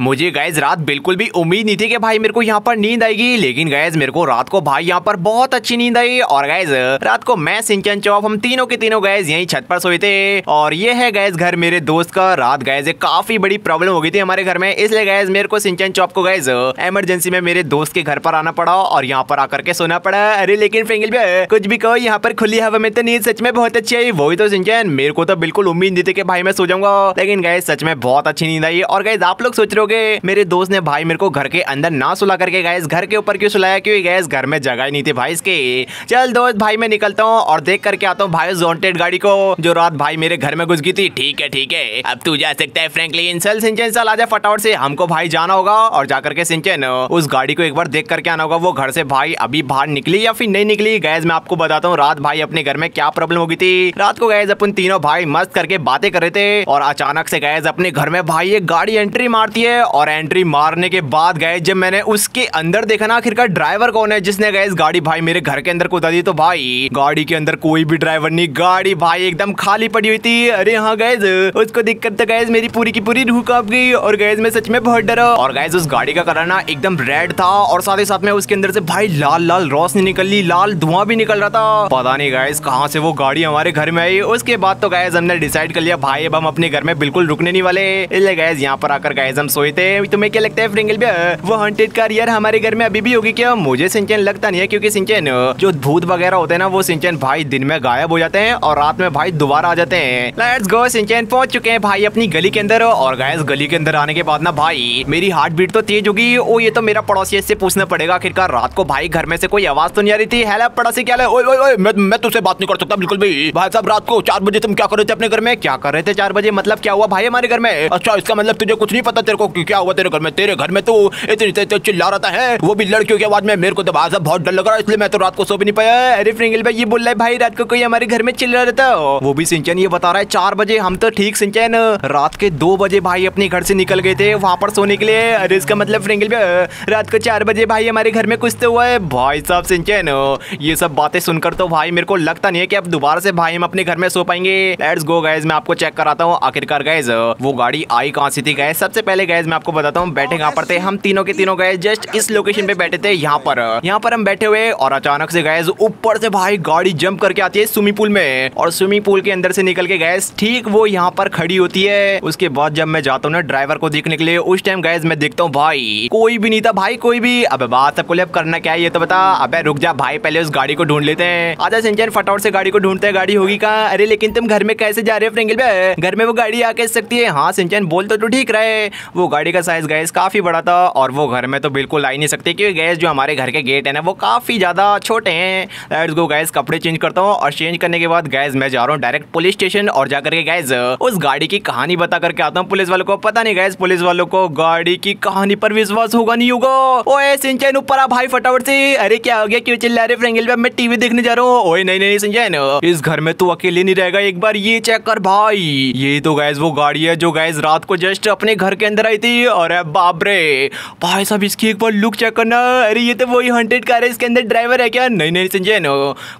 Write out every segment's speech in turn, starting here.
मुझे गैस रात बिल्कुल भी उम्मीद नहीं थी कि भाई मेरे को यहाँ पर नींद आएगी, लेकिन गैस मेरे को रात को भाई यहाँ पर बहुत अच्छी नींद आई। और गैस रात को मैं, सिंचन चौप हम तीनों के तीनों गैस यही छत पर सोए थे। और ये है गैस घर मेरे दोस्त का। रात गैस काफ़ी बड़ी प्रॉब्लम हो गई थी हमारे घर में। इसलिए गैस मेरे को सिंचन चौप को गैस एमरजेंसी में मेरे दोस्त के घर पर आना पड़ा और यहाँ पर आकर के सोना पड़ा। अरे, लेकिन फ्रेंगल भी कुछ भी कहो, यहाँ पर खुली हवा में तो नींद सच में बहुत अच्छी आई। वही तो सिंचन, मेरे को तो बिल्कुल उम्मीद नहीं थी कि भाई मैं सो जाऊँगा। लेकिन गैस सच में बहुत अच्छी नींद आई। और गैस आप लोग सोच रहे हो मेरे दोस्त ने भाई मेरे को घर के अंदर ना सुला करके गैस घर के ऊपर क्यों सुलाया? क्यों गैस घर में जगह ही नहीं थी भाई इसके। चल दोस्त, भाई मैं निकलता हूँ और देख करके आता हूँ भाई जॉन्टेड गाड़ी को, जो रात भाई मेरे घर में घुस गई थी। ठीक है ठीक है। अब तू जा सकता है फ्रेंकलिन सिंचन चल आजा फटाफट से। हमको भाई जाना होगा और जाकर के सिंचन, उस गाड़ी को एक बार देख करके आना होगा। वो घर से भाई अभी बाहर निकली या फिर नहीं निकली? गैस मैं आपको बताता हूँ, रात भाई अपने घर में क्या प्रॉब्लम हो गई थी। रात को गैस अपन तीनों भाई मस्त करके बातें कर रहे थे और अचानक से गैस अपने घर में भाई एक गाड़ी एंट्री मारती है। और एंट्री मारने के बाद गए जब मैंने उसके अंदर देखा ना, आखिरकार ड्राइवर कौन है जिसने गए गाड़ी भाई मेरे घर के अंदर कुदा दी तो भाई, गाड़ी के अंदर कोई भी ड्राइवर नहीं, गाड़ी भाई एकदम खाली पड़ी हुई थी। अरे हाँ गए उसको दिक्कत तो गैस मेरी पूरी की पूरी रूह काप गई और गैस में सच में बहुत डरा। और गैस उस गाड़ी का कलर ना एकदम रेड था और साथ ही साथ में उसके अंदर से भाई लाल लाल रोशनी निकल ली लाल धुआँ भी निकल रहा था। पता नहीं गैस कहाँ से वो गाड़ी हमारे घर में आई। उसके बाद तो गैस हमने डिसाइड कर लिया, भाई, अब हम अपने घर में बिल्कुल रुकने नहीं वाले। इसलिए गैस यहाँ पर आकर गैस हम सोए थे तुम्हें क्या लगता है फ्रिंगल भैया? वो हंटेड कार यार हमारे घर में अभी भी होगी क्या? मुझे सिंचन लगता नहीं है, क्योंकि सिंचन जो भूत वगैरह होते हैं ना, वो सिंचन भाई दिन में गायब हो जाते हैं और रात में भाई दोबारा आ जाते हैं। लेट्स गो सिंचन पहुँच चुके हैं भाई अपनी गली के अंदर और गैस गली के अंदर आने के बाद ना भाई, मेरी हार्ट बीट तो तेज होगी। ओ, ये तो मेरा पड़ोसी इससे पूछना पड़ेगा आखिरकार, रात को भाई घर में से कोई आवाज़ तो नहीं आ रही थी? हेलो पड़ोसी, क्या ओए ओए ओए, मैं मैं तुझसे बात नहीं कर सकता, बिल्कुल भी। भाई साहब, रात को चार बजे तुम क्या कर रहे थे अपने घर में? क्या कर रहे थे चार बजे? मतलब क्या हुआ भाई हमारे घर में? अच्छा इसका मतलब तुझे कुछ नहीं पता, तेरे को क्या हुआ तेरे घर में? तेरे घर में तो इतनी तो चिल्ला रहा है। वो भी लड़कियों की आवाज़ में मेरे को तो बाजा बहुत डर लग रहा है, इसलिए मैं तो रात को सो भी नहीं पाया। अरे फ्रिंगल भाई, ये बोल रहा है, भाई, रात को कोई हमारे घर में चिल्ला रहता है। वो भी सिंचन ये बता रहा है, चार बजे हम तो ठीक, सिंचन। रात के दो बजे भाई अपने घर से निकल गए थे, वहाँ पर सोने के लिए। अरे इसका मतलब फ्रिंगल भाई, रात को चार बजे भाई हमारे घर में कुछ तो हुआ है। भाई साहब, सिंचन, ये सब बातें सुनकर तो भाई मेरे को लगता नहीं है कि अब दोबारा से भाई हम अपने घर में सो पाएँगे। लेट्स गो गैस मैं आपको चेक कराता हूँ, आखिरकार गैस वो गाड़ी आई कहाँ से थी गैस सबसे पहले गैस मैं आपको बताता हूँ, बैठे कहाँ पर थे? हम तीनों के तीनों गए जस्ट इस लोकेशन पे बैठे थे, यहाँ पर। यहाँ पर हम बैठे हुए और अचानक से गए ऊपर से भाई गाड़ी जंप करके आती है स्विमिंग पूल में। और स्विमिंग पूल के अंदर से निकल के गैस ठीक वो यहाँ पर खड़ी होती है। उसके बाद जब मैं जाता हूँ ना ड्राइवर को देखने के लिए, उस टाइम गैस मैं देखता हूँ भाई, कोई भी नहीं था भाई, कोई भी। अब बात सबको अब करना क्या है ये तो बता। अब रुक जा भाई, पहले उस गाड़ी को ढूंढ लेते हैं। आजा सिंचन, फटाफट से गाड़ी को ढूंढते हैं, गाड़ी होगी कहा? अरे लेकिन तुम घर में कैसे जा रहे हो, फ्रेंगल घर में वो गाड़ी आ सकती है। हाँ सिंचन, बोल तो ठीक रहे। वो गाड़ी का साइज़ गैस काफ़ी बड़ा था और वो घर में तो बिल्कुल आ ही नहीं सकती क्योंकि गैस जो हमारे घर के गेट है ना, वो काफ़ी ज़्यादा छोटे हैं। लेट्स गो गैस कपड़े चेंज करता हूँ और चेंज करने के बाद गैस मैं जा रहा हूँ डायरेक्ट पुलिस स्टेशन और जाकर के गैस उस गाड़ी की कहानी बता करके आता हूँ पुलिस वालों को। पता नहीं गैस पुलिस वालों को गाड़ी की कहानी पर विश्वास होगा नहीं होगा। ओए, सिंचन, ऊपर आ भाई फटाफट से। अरे क्या हो गया? क्यों चिल्ला रहे फ्रेंगल मैं टीवी देखने जा रहा हूँ। ओए, नहीं नहीं सिंचन, इस घर में तू अकेले नहीं रहेगा। एक बार ये चेक कर भाई। ये तो गैस वो गाड़ी है जो गैस रात को जस्ट अपने घर के अंदर आई थी और बाप रे भाई साहब, इसकी एक बार लुक चेक करना। अरे, ये तो वही हंड्रेड कार है, इसके अंदर ड्राइवर है क्या? नहीं नहीं, संजय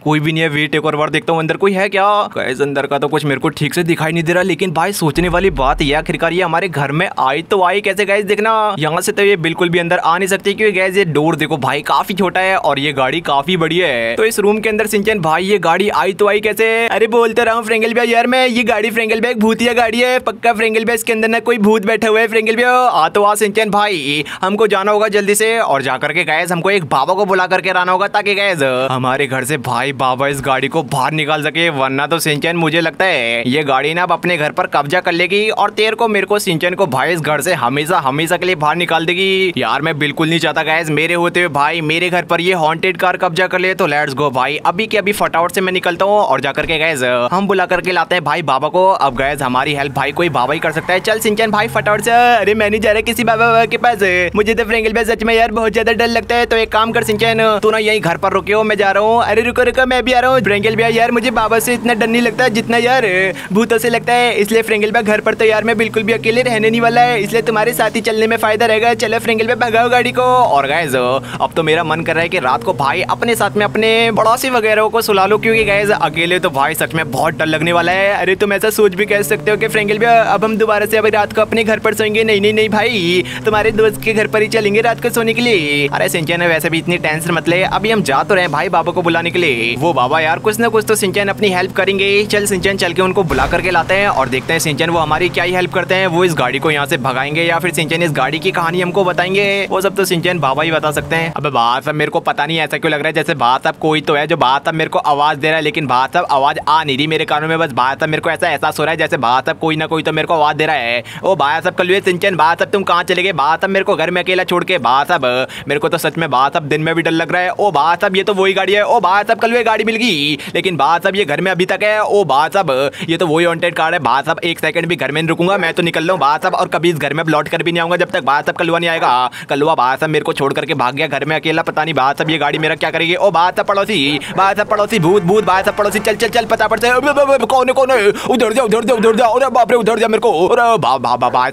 कोई भी नहीं है वेट एक और बार देखता हूँ, अंदर कोई है क्या? गैस अंदर का तो कुछ मेरे को ठीक से दिखाई नहीं दे रहा, लेकिन भाई सोचने वाली बात यह आखिरकार ये हमारे घर में आई तो आई, कैसे गैस देखना? यहाँ से तो ये बिल्कुल भी अंदर आ नहीं सकती, क्योंकि गैस ये डोर देखो, भाई काफ़ी छोटा है और ये गाड़ी काफ़ी बड़ी है। तो इस रूम के अंदर सिंचन, भाई, ये गाड़ी आई तो आई कैसे? अरे, बोलते रहा हूँ फ्रेंगल भैया यार, मैं ये गाड़ी फ्रेंगल भैया भूतिया गाड़ी है, पक्का फ्रेंगल भैया इसके अंदर ना कोई भूत बैठा हुआ है फ्रेंगल आ तो सिंचन भाई, हमको जाना होगा जल्दी से। और जाकर के गैस हमको एक बाबा को बुला करके आना होगा ताकि गैस हमारे घर से भाई बाबा इस गाड़ी को बाहर निकाल सके, वरना तो सिंचन मुझे लगता है, ये गाड़ी ना अब अपने घर पर कब्जा कर लेगी और तेर को, मेरे को, सिंचन को भाई इस घर से हमेशा हमेशा के लिए बाहर निकाल देगी। यार, मैं बिल्कुल नहीं चाहता गैस मेरे होते हुए भाई, मेरे घर पर ये हॉन्टेड कार कब्जा कर ले तो लेट्स गो भाई। अभी के अभी फटाफट से मैं निकलता हूँ और जाकर के गैस हम बुला करके लाते हैं भाई बाबा को। अब गैस हमारी हेल्प भाई कोई बाबा ही कर सकता है। चल सिंचन भाई, फटाफट से, अरे मैं नहीं जा रहा किसी बाबा बाबा के पास। मुझे तो फ्रेंगल भाई सच में यार बहुत ज़्यादा डर लगता है। तो एक काम कर, सिंचन, तू ना यही घर पर रुके हो, मैं जा रहा हूँ। अरे रुको रुको, मैं भी आ रहा हूँ। फ्रेंगल भैया, यार मुझे बाबा से इतना डर नहीं लगता जितना यार भूतों से लगता है। इसलिए फ्रेंगल भाई घर पर तो यार मैं बिल्कुल भी अकेले रहने नहीं वाला है। इसलिए तुम्हारे साथ ही चलने में फ़ायदा रहेगा। चलो फ्रेंगल भाई भगाओ गाड़ी को। और गैस अब तो मेरा मन कर रहा है कि रात को भाई अपने साथ में अपने पड़ोसी वगैरह को सुला लो। क्योंकि गैस अकेले तो भाई सच में बहुत डर लगने वाला है। अरे तुम ऐसा सोच भी कह सकते हो कि फ्रेंगल भैया, अब हम दोबारा से अभी रात को अपने घर पर सोएँगे। नहीं नहीं नहीं नहीं भाई। तुम्हारे दोस्त के घर पर ही चलेंगे रात को सोने के लिए। अरे सिंचन, वैसे भी इतनी टेंशन मत ले। अभी हम जा तो रहे भाई बाबा को बुलाने के लिए। वो बाबा यार कुछ ना कुछ तो सिंचन अपनी हेल्प करेंगे। चल सिंचन, चल के उनको बुला करके लाते हैं और देखते हैं सिंचन वो हमारी क्या ही हेल्प करते हैं। वो इस गाड़ी को यहाँ से भगाएँगे या फिर सिंचन इस गाड़ी की कहानी हमको बताएँगे। वो सब तो सिंचन बाबा ही बता सकते हैं। अब बात सब मेरे को पता नहीं ऐसा क्यों लग रहा है। जैसे बात अब कोई तो है जो बात अब मेरे को आवाज़ दे रहा है, लेकिन बात अब आवाज़ आ नहीं रही मेरे कानों में। बस बात अब मेरे को ऐसा एहसास हो रहा है जैसे बात अब कोई ना कोई तो मेरे को आवाज़ दे रहा है। ओ बाया सब कल सिंचन बात अब तुम कहाँ चले गए बात अब मेरे को घर में अकेला छोड़ के बात अब मेरे को तो सच में बात अब दिन में भी डर लग रहा है ओ बात अब ये तो वही गाड़ी है ओ बात अब कल वे गाड़ी मिल गई लेकिन बात अब ये घर में अभी तक है ओ बात अब ये तो वही वॉन्टेड कार है बात अब एक सेकंड भी घर में नहीं रुकूँगा मैं तो निकल रहा हूँ बात अब और कभी इस घर में लौट कर भी नहीं आऊँगा जब तक बात अब कलुआ नहीं आएगा कलुआ बात अब मेरे को छोड़ करके भाग गया घर में अकेला पता नहीं बात अब ये गाड़ी मेरा क्या करेगी ओ बात अब पड़ोसी बात अब पड़ोसी भूत भूत बात अब पड़ोसी चल चल चल पता पड़ता है कौन कौन है उधर जा उधर जा उधर जा अरे बाप रे उधर जा मेरे को अरे भागो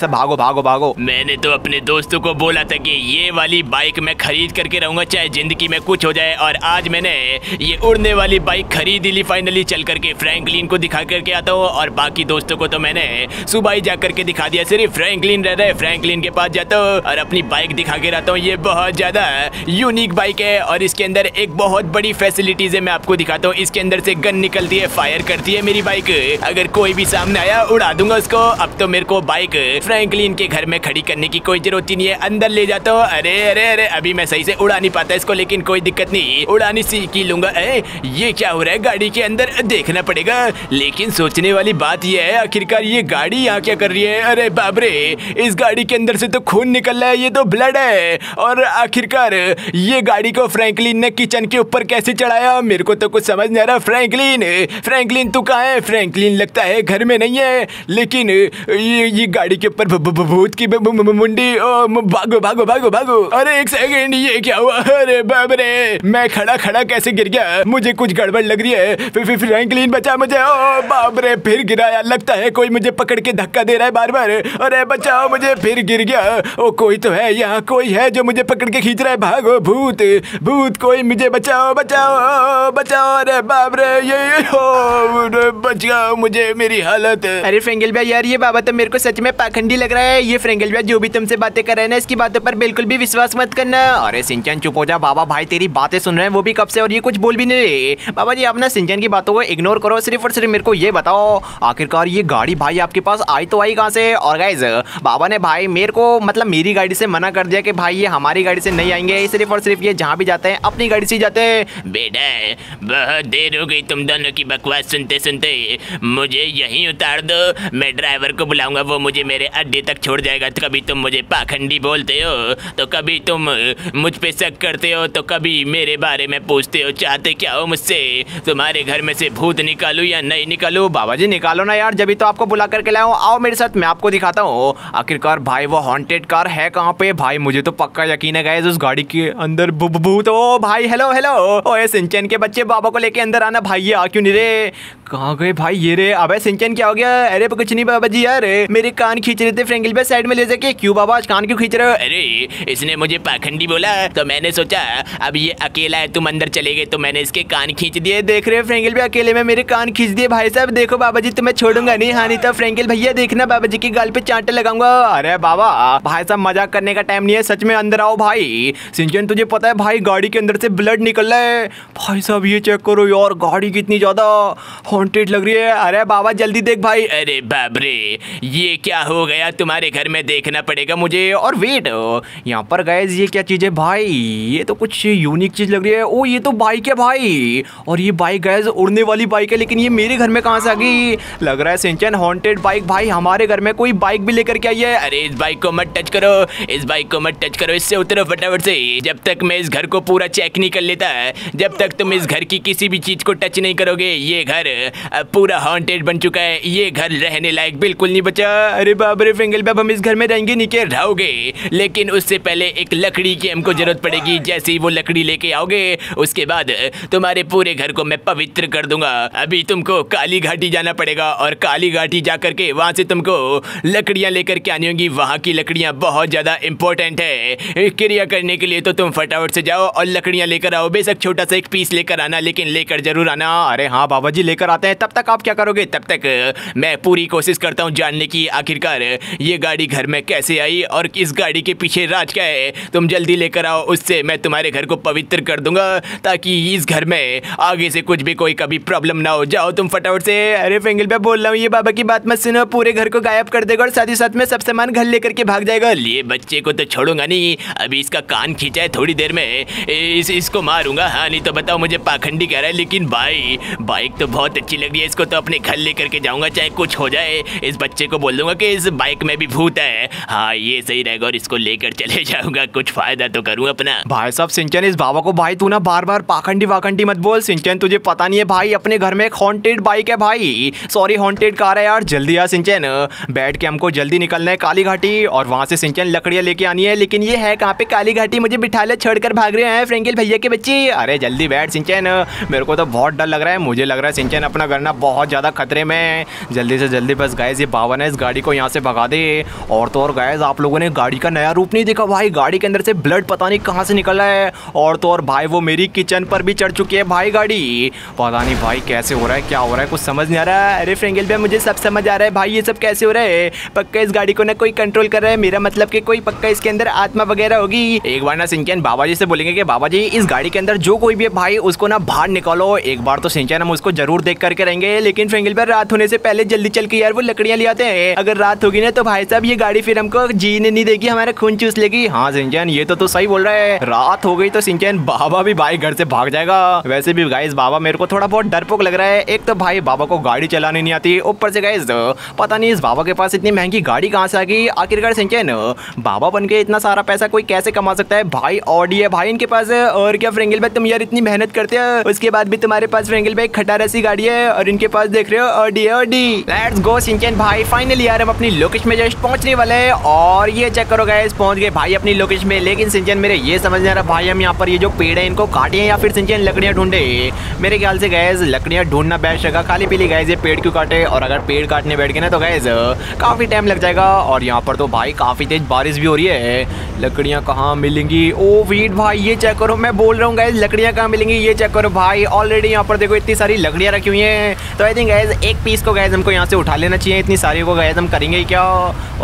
भागो भागो भागो। मैंने तो अपने दोस्तों को बोला था कि ये वाली बाइक मैं खरीद करके रहूँगा, चाहे ज़िंदगी में कुछ हो जाए। और आज मैंने ये उड़ने वाली बाइक खरीद ली फाइनली चल करके फ्रैंकलिन को दिखा करके आता हूँ। और बाकी दोस्तों को तो मैंने सुबह ही जा करके दिखा दिया। सिर्फ़ फ्रैंकलिन रह रहे फ्रैंकलिन के पास जाता हूँ और अपनी बाइक दिखा के रहता हूँ। ये बहुत ज़्यादा यूनिक बाइक है और इसके अंदर एक बहुत बड़ी फैसिलिटीज़ है, मैं आपको दिखाता हूँ। इसके अंदर से गन निकलती है फायर करती है मेरी बाइक। अगर कोई भी सामने आया, उड़ा दूँगा उसको। अब तो मेरे को बाइक फ्रैंकलिन के घर में खड़ी करने की कोई ज़रूरत नहीं है। अंदर ले जाता हूँ। अरे अरे अरे अभी मैं सही से उड़ा नहीं पाता इसको लेकिन कोई दिक्कत नहीं। उड़ानी सीख ही लूँगा। ए, ये क्या हो रहा है? गाड़ी के अंदर देखना पड़ेगा। लेकिन सोचने वाली बात यह है आखिरकार ये गाड़ी यहाँ क्या कर रही है? अरे बाबरे इस गाड़ी के अंदर से तो खून निकल रहा है ये तो ब्लड है। और आखिरकार ये गाड़ी को फ्रैंकलिन ने किचन के ऊपर कैसे चढ़ाया? मेरे को तो कुछ समझ नहीं आ रहा। फ्रैंकलिन फ्रैंकलिन तू कहाँ है? फ्रैंकलिन लगता है घर में नहीं है। लेकिन ये ये गाड़ी के ऊपर भूत की मुंडी, ओ भागो भागो भागो भागो। अरे, एक सेकंड ये क्या हुआ? अरे बाबरे मैं खड़ा खड़ा कैसे गिर गया? मुझे कुछ गड़बड़ लग रही है। फिर फिर फ्रैंकलिन बचा मुझे। ओ बाबरे फिर गिराया। लगता है कोई मुझे पकड़ के धक्का दे रहा है बार बार। अरे, बचाओ, मुझे फिर गिर गया। ओ, कोई तो है यहाँ, कोई है जो मुझे पकड़ के खींच रहा है। भागो, भूत भूत, कोई मुझे बचाओ बचाओ बचाओ। अरे बाबरे ये हो बच गया मुझे, मेरी हालत। अरे फ्रेंगल भैया, यार, ये बाबा तो मेरे को सच में पाखंडी लग रहा है। ये फ्रेंगल भैया, जो भी तुमसे बातें कर रहे हैं ना, इसकी बातों पर बिल्कुल भी विश्वास मत करना। अरे, सिंचन चुप हो जा, बाबा भाई, तेरी बातें सुन रहे हैं, वो भी कब से, और ये कुछ बोल भी नहीं रहे। बाबा जी, आप ना सिंचन की बातों को इग्नोर करो, सिर्फ़ और सिर्फ़ मेरे को ये बताओ, आखिरकार ये गाड़ी भाई आपके पास आई तो आई कहाँ से? और गाइज़ बाबा ने भाई, मेरे को मतलब मेरी गाड़ी से मना कर दिया कि भाई, ये हमारी गाड़ी से नहीं आएँगे सिर्फ़ और सिर्फ़ ये जहाँ भी जाते हैं, अपनी गाड़ी से जाते हैं। बेटा, बहुत देर हो गई तुम दोनों की बकवास सुनते सुनते मुझे यहीं उतार दो, मैं ड्राइवर को बुलाऊँगा, वो मुझे मेरे अड्डे तक छोड़ जाएगा तो कभी तुम मुझे पाखंडी बोलते हो तो कभी तुम मुझ पे शक करते हो तो कभी मेरे बारे में पूछते हो, चाहते क्या हो मुझसे? तुम्हारे घर में से भूत निकालू या नहीं निकालू? बाबा जी निकालो ना यार, जब तो आपको बुला करके लाया आओ मेरे साथ, मैं आपको दिखाता हूँ। आखिरकार भाई, वो हॉन्टेड कार है कहाँ पे? भाई, मुझे तो पक्का यकीन है गए उस गाड़ी के अंदर भूत, ओ भाई हेलो हेलो ओ सिंचन के बच्चे बाबा को लेके अंदर आना भाई, ये आ क्यों नहीं रे? कहाँ गए भाई ये रे? अबे सिंचन, क्या हो गया? अरे कुछ नहीं बाबा जी यार, मेरे कान खींच रहे थे, फ्रेंगल पे साइड में ले जाके क्यों बाबा कान क्यों खींच रहे हो? अरे, इसने मुझे पाखंडी बोला तो मैंने सोचा, अब ये अकेला है, तुम अंदर चले गए तो मैंने इसके कान खींच दिए। देख रहे फ्रेंगल भी अकेले में मेरे कान खींच दिए। भाई साहब, देखो बाबा जी तुम्हें छोड़ूँगा नहीं हाँ नहीं तो फ्रेंगल भैया देखना बाबा जी की गाल पे चांटे लगाऊँगा। अरे बाबा, भाई साहब, मज़ाक करने का टाइम नहीं है, सच में अंदर आओ भाई। सिंचन, तुझे पता है भाई, गाड़ी के अंदर से ब्लड निकल रहा है। भाई साहब, ये चेक करो यार, गाड़ी कितनी ज़्यादा हॉन्टेड लग रही है। अरे बाबा, जल्दी देख भाई। अरे बाबरे ये क्या हो गया तुम्हारे घर में देखना पड़ेगा मुझे, और वेट यहाँ पर गए ये क्या चीज़ है भाई? ये तो कुछ यूनिक चीज़ लग रही है। ओ, ये तो बाइक है भाई। और ये बाइक गए उड़ने वाली बाइक है, लेकिन ये मेरे घर में कहाँ से आ गई? लग रहा है सिंचन हॉन्टेड बाइक भाई, हमारे घर में कोई बाइक भी लेकर के आई है। अरे, इस बाइक को मत टच करो। इस बाइक को मत टच करो। इससे उतरो फटाफट से। जब तक मैं इस घर को पूरा चेक नहीं कर लेता, जब तक तुम इस घर की किसी भी चीज़ को टच नहीं करोगे, ये घर पूरा हॉन्टेड बन चुका है। ये घर रहने लायक बिल्कुल नहीं बचा। अरे बाबरे फिंगल बाब हम इस घर में रहेंगे के रहोगे। लेकिन उससे पहले एक लकड़ी की हमको ज़रूरत पड़ेगी। जैसे ही वो लकड़ी लेके आओगे, उसके बाद तुम्हारे पूरे घर को मैं पवित्र कर दूँगा। अभी तुमको काली घाटी जाना पड़ेगा और काली घाटी जा करके वहाँ से तुमको लकड़ियाँ लेकर के आनी होंगी। वहाँ की लकड़ियाँ बहुत ज़्यादा इंपॉर्टेंट है। क्रिया करने के लिए तो तुम फटाफट से जाओ और लकड़ियाँ लेकर आओ। बेशक छोटा सा एक पीस लेकर आना, लेकिन लेकर ज़रूर आना। अरे हाँ बाबा जी लेकर आते हैं। तब तक आप क्या करोगे? तब तक मैं पूरी कोशिश करता हूँ जानने की आखिरकार। ये गाड़ी गाड़ी घर में कैसे आई और इस गाड़ी के पीछे राज क्या है? तुम जल्दी लेकर आओ, उससे मैं तुम्हारे घर को पवित्र कर दूँगा, ताकि इस घर में आगे से कुछ भी कोई कभी प्रॉब्लम ना हो। जाओ तुम फटाफट से। अरे फेंगल पे बोल रहा हूँ, ये बाबा की बात मत सुनो, पूरे घर को गायब कर देगा और साथ ही साथ में सब सामान घर लेकर के भाग जाएगा। लिए बच्चे को तो छोड़ूँगा नहीं, अभी इसका कान खींचा है थोड़ी देर में। इस, इसको मारूँगा। हाँ नहीं तो बताओ मुझे पाखंडी कह रहा है, लेकिन भाई बाइक तो बहुत अच्छी लग रही है, इसको तो अपने घर लेकर के जाऊँगा, चाहे कुछ हो जाए। इस बच्चे को बोल दूँगा कि इस बाइक में भी भूत है। हाँ ये सही रहेगा और इसको लेकर चले जाऊँगा। कुछ फ़ायदा तो करूँ अपना। भाई साहब, सिंचन इस बाबा को, भाई तू ना बार बार पाखंडी वाखंडी मत बोल। सिंचन, तुझे पता नहीं है भाई, अपने घर में एक हॉन्टेड बाइक है भाई। सॉरी हॉन्टेड कार है यार। जल्दी आ सिंचन। बैठ के हमको जल्दी निकलना है काली घाटी, और वहाँ से सिंचन लकड़ियाँ लेके आनी है। लेकिन ये है कहाँ पे? काली घाटी मुझे बिठा ले छोड़कर भाग रहे हैं फ्रेंकिल भैया के बच्चे। अरे जल्दी बैठ सिंचन। मेरे को तो बहुत डर लग रहा है। मुझे लग रहा है सिंचन अपना करना बहुत ज़्यादा खतरे में जल्दी से जल्दी बस गैस ये बावन है इस गाड़ी को यहाँ से भगा दे। और तो और गैस आप लोगों ने गाड़ी का नया रूप नहीं देखा। भाई, गाड़ी के अंदर से ब्लड पता नहीं कहाँ से निकल रहा है। और तो और भाई, वो मेरी किचन पर भी चढ़ चुकी है भाई गाड़ी। पता नहीं भाई, कैसे हो रहा है, क्या हो रहा है, कुछ समझ नहीं आ रहा है। अरे फ्रेंगल भैया मुझे सब समझ आ रहा है भाई, ये सब कैसे हो रहा है? पक्का इस गाड़ी को ना कोई कंट्रोल कर रहा है? मेरा मतलब कि कोई पक्का इसके अंदर आत्मा वगैरह होगी? एक बार ना सिंचन बाबा जी से बोलेंगे कि, बाबा जी, इस गाड़ी के अंदर जो कोई भी है भाई, उसको ना बाहर निकालो। एक बार तो सिंचन हम उसको ज़रूर देख करके रहेंगे। लेकिन फ्रेंगल भैया रात होने से पहले जल्दी चल के यार वो लकड़ियाँ ले आते हैं। अगर रात होगी ना तो भाई साहब ये गाड़ी फिर हमको जीने नहीं देगी, हमारा खून चूस लेगी। हाँ सिंचन, ये तो तो सही बोल रहा है। रात हो गई तो सिंचन, बाबा भी भाई घर से भाग जाएगा। वैसे भी गाइस बाबा मेरे को थोड़ा बहुत डरपोक लग रहा है। एक तो भाई, बाबा को गाड़ी चलाने नहीं आती। ऊपर से गाइस पता नहीं इस बाबा के पास इतनी महँगी गाड़ी कहाँ से आ गई। आखिरकार सिंचन, बाबा बन के इतना सारा पैसा कोई कैसे कमा सकता है? भाई ऑडी है भाई इनके पास। और क्या फ्रेंगल भाई तुम यार इतनी मेहनत करते हो। उसके बाद भी तुम्हारे पास फ्रेंगल भाई खटारा सी गाड़ी है। और इनके पास देख रहे हो Audi Audi let's go Sinchan भाई फाइनली यार, हम अपनी लोकेशन में जस्ट पहुँचने वाले और ये चेक करो गाइस पहुँच गए भाई अपनी लोकेशन में। लेकिन सिंचन मेरे ये समझ नहीं आ रहा भाई, हम यहाँ पर ये जो पेड़ है, इनको काटे या फिर सिंचन लकड़ियाँ ढूंढे? मेरे ख्याल से गैस लकड़ियाँ ढूंढना बेस्ट रहेगा। खाली पीली गैस ये पेड़ क्यों काटे? और अगर पेड़ काटने बैठ गए ना तो गैस काफ़ी टाइम लग जाएगा। और यहाँ पर तो भाई काफ़ी तेज बारिश भी हो रही है। लकड़ियाँ कहाँ मिलेंगी? ओ वीट भाई, ये चेक करो, मैं बोल रहा हूँ गैस लकड़ियाँ कहाँ मिलेंगी? ये चेक करो भाई ऑलरेडी यहाँ पर देखो इतनी सारी लकड़ियाँ रखी हुई हैं। तो आई थिंक गैस एक पीस को गैस हमको यहाँ से उठा लेना चाहिए। इतनी सारी को गैस हम करेंगे क्या?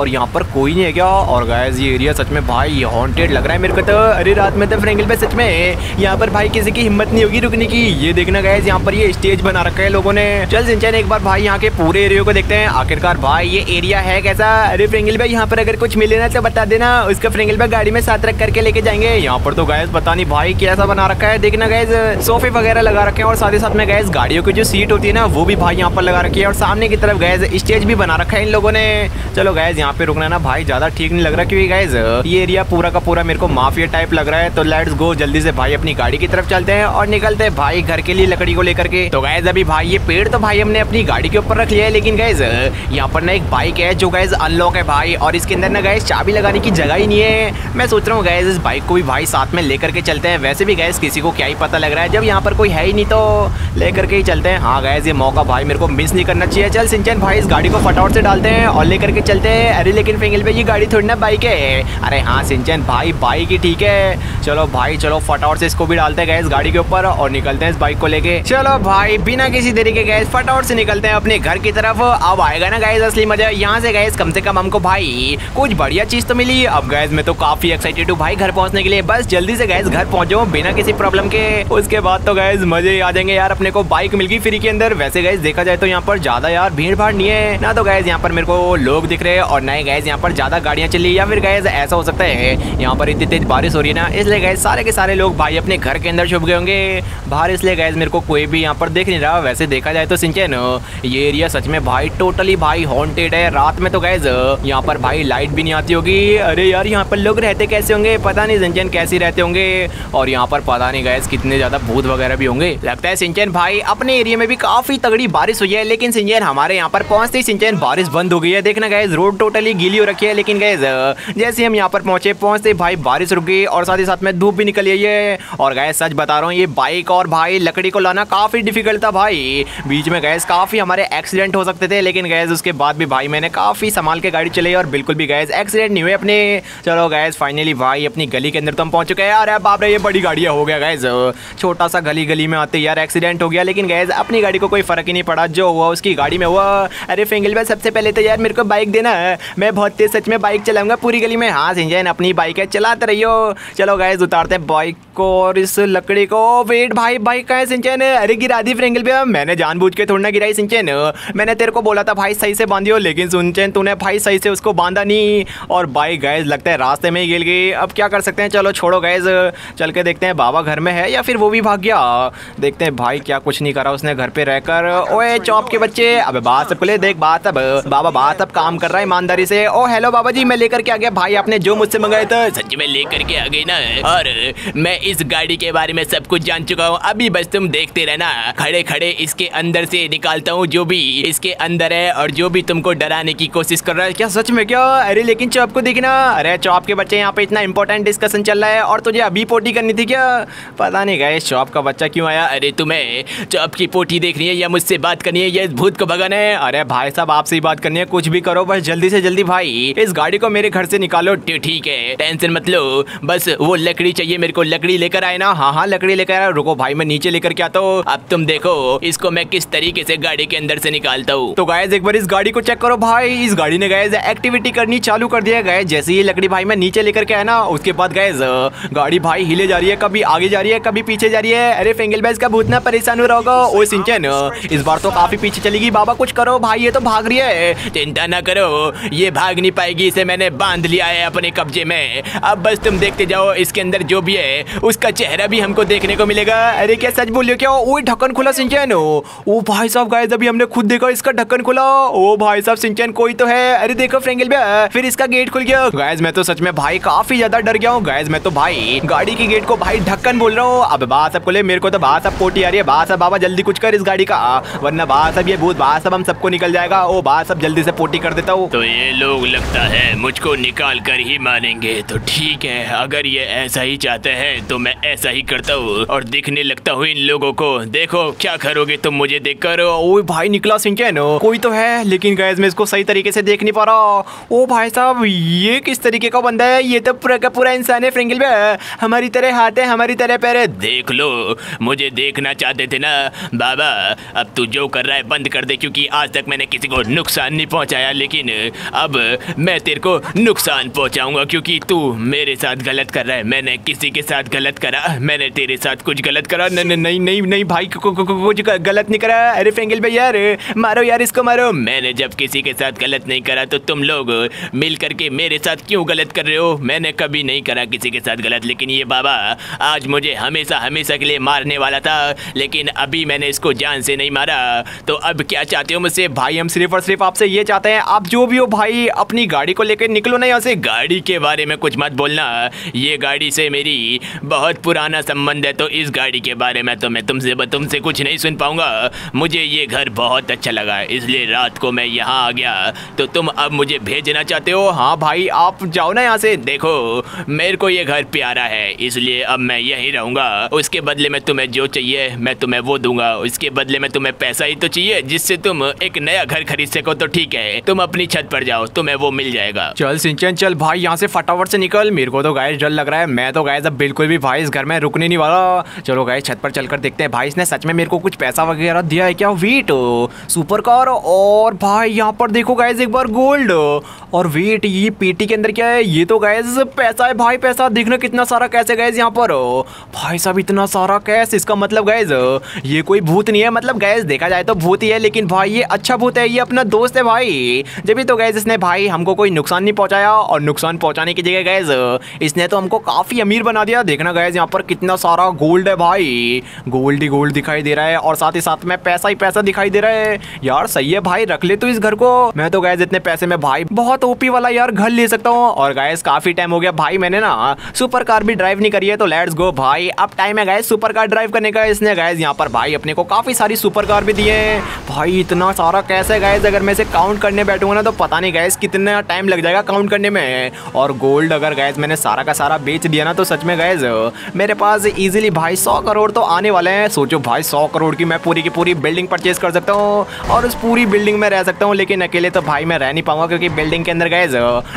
और यहाँ पर कोई नहीं है क्या? और गैस ये एरिया सच में भाई ये हॉन्टेड लग रहा है मेरे को तो। अरे रात में तो फ्रेंगल पे सच में। यहाँ पर भाई किसी की हिम्मत नहीं होगी रुकने की। ये देखना गैस यहाँ पर ये स्टेज बना रखा है लोगों ने। चल सिंचन एक बार भाई यहाँ के पूरे एरिया को देखते हैं। आखिरकार भाई ये एरिया है कैसा? अरे फ्रेंगल भाई यहाँ पर अगर कुछ मिले ना तो बता देना। उसका फ्रेंगल भाई गाड़ी में साथ रख करके लेके जाएँगे। यहाँ पर तो गैस पता नहीं भाई कैसा बना रखा है। देखना गैस सोफे वगैरह लगा रखे हैं और साथ ही साथ में गैस गाड़ियों की जो सीट होती है ना, वो भी भाई यहाँ पर लगा रखी है। और सामने की तरफ़ गैस स्टेज भी बना रखा है इन लोगों ने। चलो गैस यहाँ पे रुकना ना, भाई, ज़्यादा ठीक नहीं लग रहा क्योंकि गैस ये एरिया पूरा का पूरा मेरे को माफिया टाइप लग रहा है। तो लेट्स गो जल्दी से भाई अपनी गाड़ी की तरफ़ चलते हैं और निकलते हैं भाई घर के लिए लकड़ी को लेकर के। तो गैस अभी भाई, ये पेड़ तो भाई हमने अपनी गाड़ी के ऊपर रख लिया है, लेकिन गैस यहाँ पर ना एक बाइक है जो गैस अनलॉक है भाई, और इसके अंदर ना गैस चाबी लगाने की जगह ही नहीं है। मैं सोच रहा हूँ गैस इस बाइक को भी भाई साथ में लेकर के चलते हैं। वैसे भी गैस किसी को क्या ही पता लग रहा है, जब यहाँ पर कोई है ही नहीं तो लेकर के ही चलते हैं। हाँ गैस ये मौका भाई मेरे को मिस नहीं करना चाहिए। चल सिंचन भाई, इस गाड़ी को फटाफट से डालते हैं और लेकर के चलते हैं। अरे लेकिन फिंगल भाई ये गाड़ी थोड़ी ना बाइक है। अरे हाँ सिंचन, भाई बाइक ही ठीक है। चलो भाई, चलो फटाफट से इसको भी डालते हैं गैस गाड़ी के ऊपर और निकलते हैं इस बाइक को लेके। चलो भाई, बिना किसी देरी के गैस फटाफट से निकलते हैं अपने घर की तरफ़। अब आएगा ना गैस असली मज़ा, यहाँ से गैस कम से कम हमको भाई कुछ बढ़िया चीज़ तो मिली। अब गैस मैं तो काफ़ी एक्साइटेड हूँ भाई घर पहुँचने के लिए। बस जल्दी से गैस घर पहुंचो बिना किसी प्रॉब्लम के। उसके बाद तो गैस मज़े आ जाएँगे यार, अपने को बाइक मिल गई फ्री के अंदर। वैसे गैस देखा जाए तो यहाँ पर ज़्यादा यार भीड़ भाड़ नहीं है। ना तो गैस यहाँ पर मेरे को लोग दिख रहे हैं और नए गैस यहाँ पर ज़्यादा गाड़ियाँ चली या फिर गैस ऐसा हो सकता है, यहाँ पर इतनी तेज बारिश हो रही है ना, इसलिए गैस सारे के सारे लोग भाई अपने घर के अंदर छुप गए होंगे, बाहर इसलिए गैस मेरे को कोई भी यहाँ पर देख नहीं रहा, वैसे देखा जाए तो सिंचन, ये एरिया सच में भाई टोटली भाई हॉन्टेड है, रात में तो गैस यहाँ पर भाई लाइट भी नहीं आती होगी, अरे यार, यहाँ पर लोग रहते कैसे होंगे, पता नहीं सिंचन कैसे रहते होंगे, और यहाँ पर पता नहीं गैस कितने ज़्यादा भूत वगैरह भी होंगे, लगता है सिंचन भाई अपने एरिया में भी काफ़ी तगड़ी बारिश हुई है, लेकिन सिंचन हमारे यहाँ पर पहुँचते ही सिंचन बारिश बंद हो गई है, देखना गैस रोड टोटली गीली हो रखी है, लेकिन गैस जैसे हम यहाँ पर पहुँचे, पहुँचते भाई बारिश रुक गई और साथ ही साथ में धूप भी निकल आई है और गैस सच बता रहा हूँ, ये बाइक और भाई लकड़ी को लाना काफ़ी डिफ़िकल्ट था भाई। बीच में गैस काफ़ी हमारे एक्सीडेंट हो सकते थे, लेकिन गैस उसके बाद भी भाई मैंने काफ़ी संभाल के गाड़ी चलाई और बिल्कुल भी गैस एक्सीडेंट नहीं हुए अपने। चलो गैस फाइनली भाई अपनी गली के अंदर तो हम पहुँच चुके हैं। अरे बाप रे, ये बड़ी गाड़िया हो गया गैस छोटा सा गली गली में आते यार एक्सीडेंट हो गया, लेकिन गैस अपनी गाड़ी को कोई फ़र्क ही नहीं पड़ा। जो हुआ उसकी गाड़ी में हुआ। अरे फिंगल भाई, सबसे पहले तो यार मेरे को बाइक देना है। मैं बहुत तेज सच में बाइक चलाऊँगा, पूरी गली में हाँ सिंचन अपनी बाइक है, चलाते रहियो। चलो गाइस उतारते बाइक को और इस लकड़ी को। वेट भाई बाइक का है, सिंचन? अरे गिरा दी फ्रेंगल भैया मैंने जानबूझ के थोड़ा ना गिराई, सिंचन। मैंने तेरे को बोला था भाई, सही से बांधियो, लेकिन सुनचन तूने भाई सही से उसको बांधा नहीं। और बाइक गैस लगता है रास्ते में ही गिर गई। अब क्या कर सकते हैं? चलो छोड़ो गैस चल के देखते हैं बाबा घर में है या फिर वो भी भाग गया। देखते हैं भाई क्या कुछ नहीं करा उसने घर पे रहकर। ओए, चौप के बच्चे, अब बात सब ले, देख बात, अब बाबा बात, अब काम कर रहा है, ईमानदारी से। ओ हेलो बाबा जी मैं लेकर के आ गया। भाई, आपने जो मुझसे मंगाए थे, सच में लेकर के आ गई ना। और मैं इस गाड़ी के बारे में सब कुछ जान चुका हूँ। अभी बस तुम देखते रहना। खड़े खड़े इसके अंदर से निकालता हूँ जो भी इसके अंदर है और जो भी तुमको डराने की कोशिश कर रहा है। क्या सच में, क्या? अरे, लेकिन चौप को देखना। अरे चौप के बच्चे यहाँ पे इतना इंपॉर्टेंट डिस्कशन चल रहा है और तुझे अभी पोटी करनी थी क्या? पता नहीं गए चौप का बच्चा क्यों आया? अरे, तुम्हें चौप की पोटी देखनी है या मुझसे बात करनी है? या भूत को भगाना है। अरे, भाई साहब, आपसे ही बात करनी है। कुछ भी करो, बस जल्दी से जल्दी भाई, इस गाड़ी को मेरे घर से निकालो। ठीक है। टेंशन मत लो। बस वो लकड़ी चाहिए मेरे को। लकड़ी लेकर आए ना। हाँ हाँ लकड़ी लेकर आया। रुको भाई, मैं नीचे लेकर के आता हूँ। अब तुम देखो, इसको मैं किस तरीके से गाड़ी के अंदर से निकालता हूँ। तो गाय एक बार इस गाड़ी को चेक करो भाई। इस गाड़ी ने गाय एक्टिविटी करनी चालू कर दिया। गया जैसे ये लकड़ी भाई मैं नीचे लेकर के आया ना, उसके बाद गए गाड़ी भाई हिले जा रही है, कभी आगे जा रही है, कभी पीछे जा रही है। अरे फेंगल बैस का भूतना परेशान हो रहा होगा? इस बार तो काफ़ी पीछे चलेगी। बाबा, कुछ करो भाई, ये तो भाग रही है। चिंता ना करो। ये भाग नहीं पाएगी, इसे मैंने बाँध लिया है अपने कब्जे में। अब बस तुम देखते जाओ, इसके अंदर जो भी है, उसका चेहरा भी हमको देखने को मिलेगा। अरे क्या सच बोलियो क्या? वो ढक्कन खुला, सिंचन। ओ भाई साहब गाय अभी हमने खुद देखा इसका ढक्कन खुला। ओ भाई साहब, सिंचन, कोई तो है। अरे देखो फ्रेंगल भैया, फिर इसका गेट खुल गया। गैस मैं तो सच में भाई काफ़ी ज़्यादा डर गया हूँ। गैस मैं तो भाई गाड़ी के गेट को भाई ढक्कन बोल रहा हूँ। अब बात सब मेरे को तो बात सब पोटी आ रही है। बात सब बाबा, जल्दी कुछ कर इस गाड़ी का। वरना बात सब ये भूत, बात सब हम सबको निकल जाएगा। ओ, बात सब जल्दी से पोटी कर देता हूँ। तो ये लोग लगता है मुझको निकाल कर ही मानेंगे तो ठीक है, अगर ये ऐसा ही चाहते हैं तो मैं ऐसा ही करता हूँ। और दिखने लगता हूँ इन लोगों को। देखो, क्या करोगे तुम मुझे देख कर ओ भाई, निकला सिंह कोई तो है, लेकिन गैस मैं इसको सही तरीके से देख नहीं पा रहा। ओ भाई साहब, ये किस तरीके का बंदा है? ये तो पूरा का पूरा इंसान है, फ्रेंगल हमारी तरह हाथ है, हमारी तरह पैर है। देख लो, मुझे देखना चाहते थे ना। बाबा, अब तू जो कर रहा है, बंद कर दे, क्योंकि आज तक मैंने किसी को नुकसान नहीं पहुँचाया, लेकिन अब मैं तेरे को नुकसान पहुंचाऊँगा क्योंकि तू मेरे साथ गलत कर रहा है। मैंने किसी के साथ गलत करा, मैंने तेरे साथ कुछ गलत करा। नहीं नहीं नहीं नहीं भाई कुछ गलत नहीं करा। अरे फ्रेंगल भाई यार मारो यार इसको, मारो। मैंने जब किसी के साथ गलत नहीं करा तो तुम लोग मिल करके मेरे साथ क्यों गलत कर रहे हो? मैंने कभी नहीं करा किसी के साथ गलत, लेकिन ये बाबा आज मुझे हमेशा हमेशा के लिए मारने वाला था, लेकिन अभी मैंने इसको जान से नहीं मारा। तो अब क्या चाहते हो मुझसे? भाई, हम सिर्फ़ और सिर्फ़ आपसे ये चाहते हैं, आप जो भी हो भाई, अपनी गाड़ी को लेकर निकलो ना यहाँ से। गाड़ी के बारे में कुछ मत बोलना। ये गाड़ी से मेरी बहुत पुराना संबंध है तो इस गाड़ी के बारे में तो मैं तुमसे तुमसे कुछ नहीं सुन पाऊँगा। मुझे ये घर बहुत अच्छा लगा, इसलिए रात को मैं यहाँ आ गया। तो तुम अब मुझे भेजना चाहते हो? हाँ भाई, आप जाओ ना यहाँ से। देखो, मेरे को ये घर प्यारा है, इसलिए अब मैं यहीं रहूँगा। उसके बदले में तुम्हें जो चाहिए, मैं तुम्हें वो दूँगा। उसके बदले में तुम्हें पैसा ही तो चाहिए, जिससे तुम एक नया घर खरीद सको तो ठीक है। तुम अपनी छत पर जाओ तुम्हें वो मिल जाएगा। चल सिंचन, चल भाई, यहाँ से फटाफट से निकल। मेरे को तो गाय डर लग रहा है। मैं तो गाय अब बिल्कुल भी भाई इस घर में रुकने नहीं वाला। चलो गाय छत पर चलकर देखते हैं। भाई, इसने सच में मेरे को कुछ पैसा वगैरह दिया है क्या? वीट सुपर कार और भाई, यहाँ पर देखो गाइज़ एक बार गोल्ड और वेट ये पेटी के अंदर क्या है? ये तो गैस पैसा है भाई, पैसा। देखना कितना सारा कैसे गैस यहाँ पर। भाई साहब, इतना सारा कैश इसका मतलब गैस ये कोई भूत नहीं है। मतलब गैस देखा जाए तो भूत ही है, लेकिन भाई, ये अच्छा भूत है। ये अपना दोस्त है भाई। जब भी तो गैस इसने भाई हमको कोई नुकसान नहीं पहुँचाया और नुकसान पहुँचाने की जगह गैस इसने तो हमको काफ़ी अमीर बना दिया। देखना गैस यहाँ पर कितना सारा गोल्ड है भाई। गोल्ड ही गोल्ड दिखाई दे रहा है और साथ ही साथ में पैसा ही पैसा दिखाई दे रहा है। यार, सही है भाई, रख ले तो इस घर को। मैं तो गैस इतने पैसे में भाई बहुत ओपी वाला यार घर ले सकता हूँ। और गैस काफ़ी टाइम हो गया। भाई, मैंने ना सुपर कार भी ड्राइव नहीं करी है तो लेट्स गो भाई। अब टाइम है गैस सुपर कार ड्राइव करने का इसने गैस यहाँ पर भाई अपने को काफ़ी सारी सुपर कार भी दिए भाई, इतना सारा कैसे गैस अगर मैं इसे काउंट करने बैठूँगा ना तो पता नहीं गैस कितना टाइम लग जाएगा काउंट करने में? और गोल्ड अगर गैस मैंने सारा का सारा बेच दिया ना तो सच में गैस मेरे पास इजिली भाई सौ करोड़ तो आने वाले हैं। सोचो भाई सौ करोड़ की मैं पूरी की पूरी बिल्डिंग परचेज कर सकता हूँ और उस पूरी बिल्डिंग में रह सकता हूँ, लेकिन अकेले तो भाई मैं रह नहीं पाऊँगा क्योंकि बिल्डिंग के अंदर गए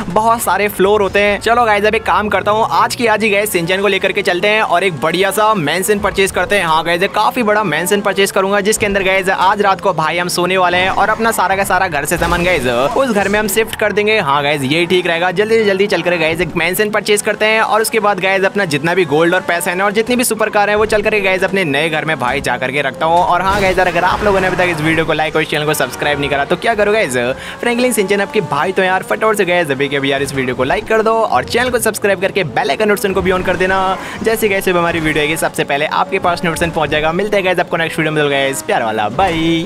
बहुत सारे फ्लोर होते हैं। चलो अब एक काम करता हूँ, आज की आज ही गए सिंचन को लेकर के चलते हैं और एक बढ़िया सा मैंसन परचेज करते हैं। हाँ गए काफ़ी बड़ा मैंसन परचेज करूँगा, जिसके अंदर गए आज रात को भाई हम सोने वाले हैं और अपना सारा का सारा घर से सामान गए उस घर में हम शिफ्ट कर देंगे। हाँ गाइज़ यही ठीक रहेगा। जल्दी से जल्दी चल कर गाइज़ एक मैंसन परचेज करते हैं और उसके बाद गाइज़ अपना जितना भी गोल्ड और पैसा है और जितनी भी सुपर कार है, वो चल कर गाइज़ अपने नए घर में भाई जा करके रखता हूँ। और हाँ गाइज़ अगर आप लोगों ने अभी तक इस वीडियो को लाइक और चैनल को सब्सक्राइब नहीं करा तो क्या करो गाइज़ फ्रेंकलिन सिंचन आपके भाई तो यार फटोर से गाइज़ अभी के यार इस वीडियो को लाइक कर दो और चैनल को सब्सक्राइब करके बेल आइकन नोटिफिकेशन को भी ऑन कर देना। जैसे कैसे हमारी वीडियो है सबसे पहले आपके पास नोटिफिकेशन पहुँच जाएगा। मिलते हैं गाइज़ आपको नेक्स्ट वीडियो में गए प्यार वाला बाई